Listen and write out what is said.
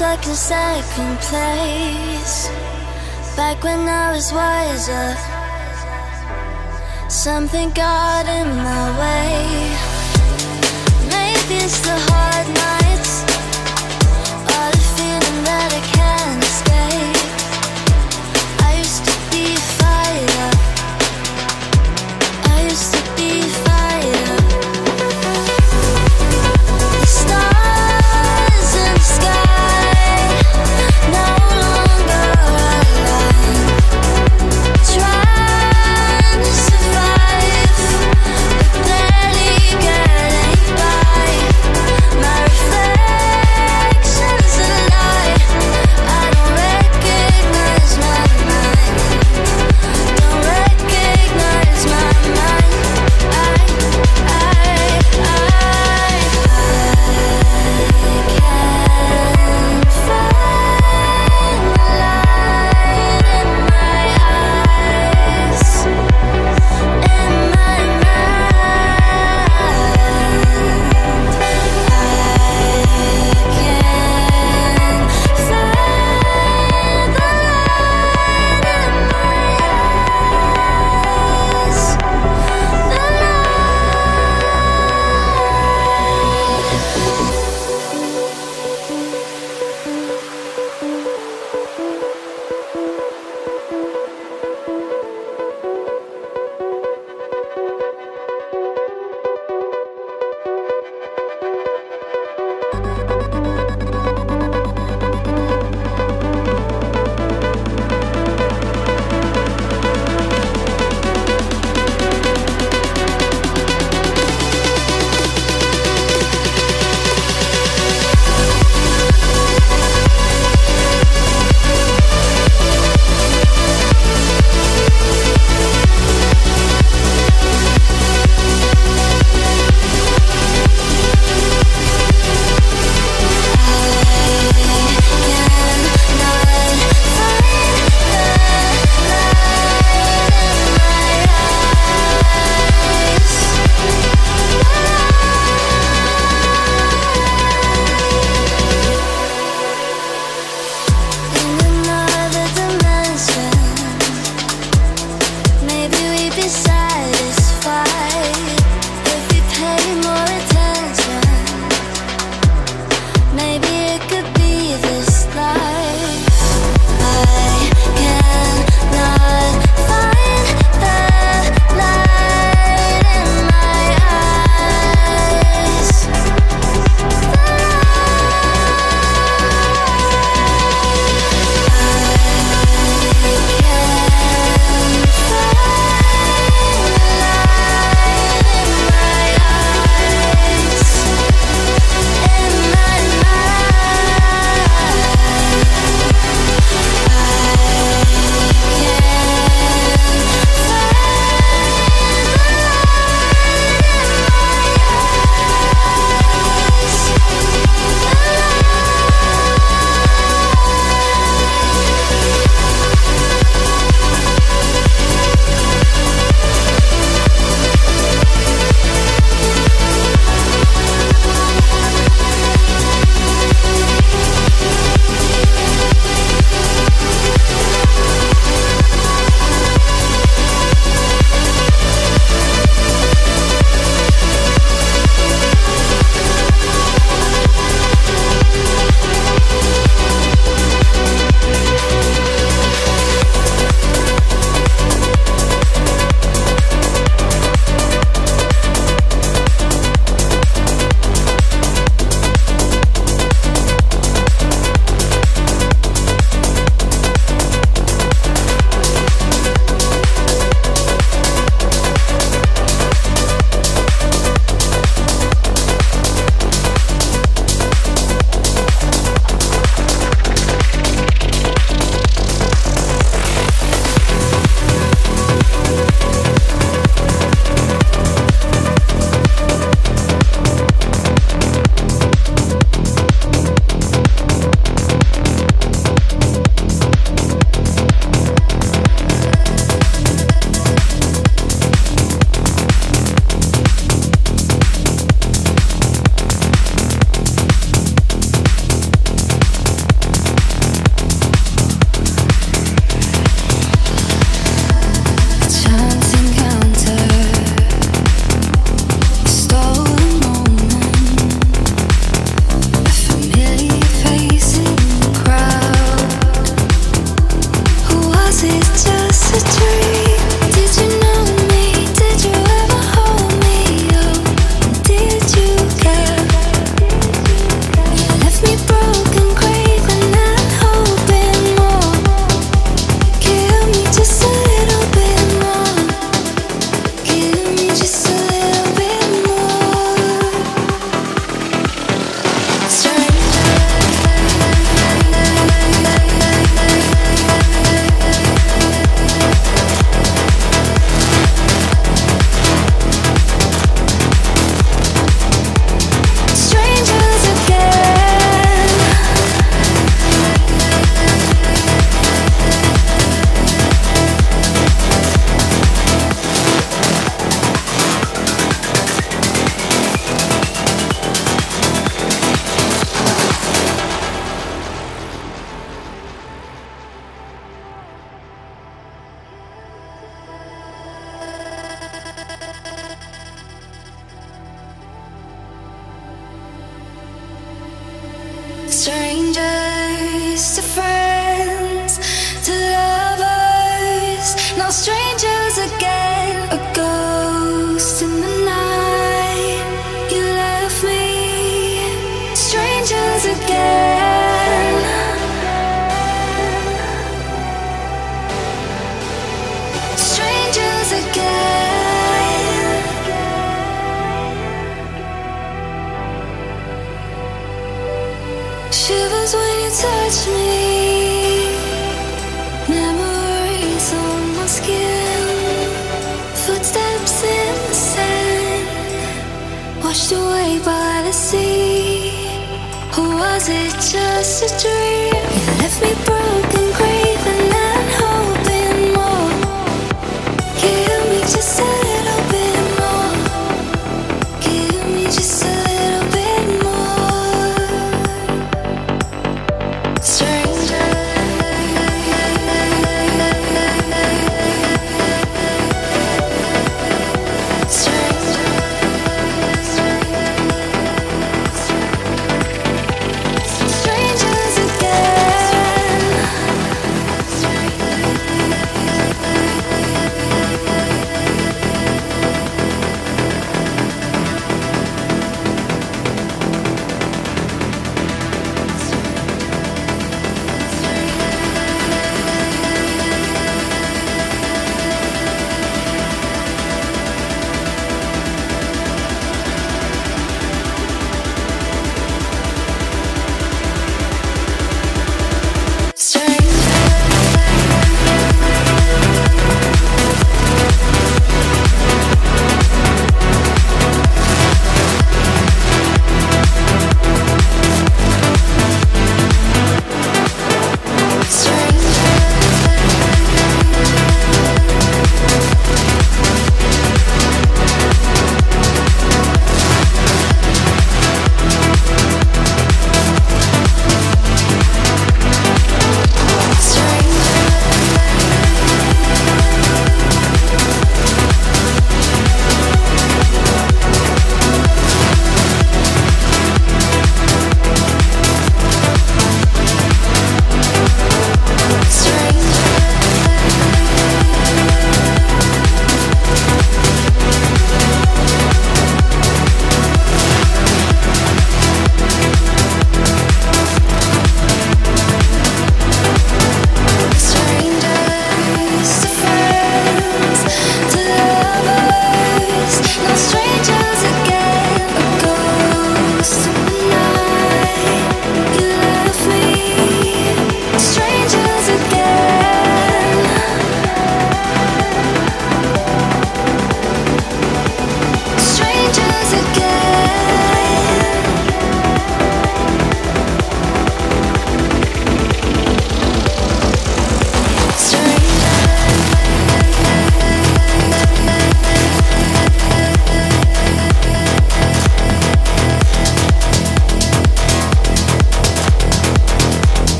second place. Back when I was wiser, something got in my way. Maybe it's the hard night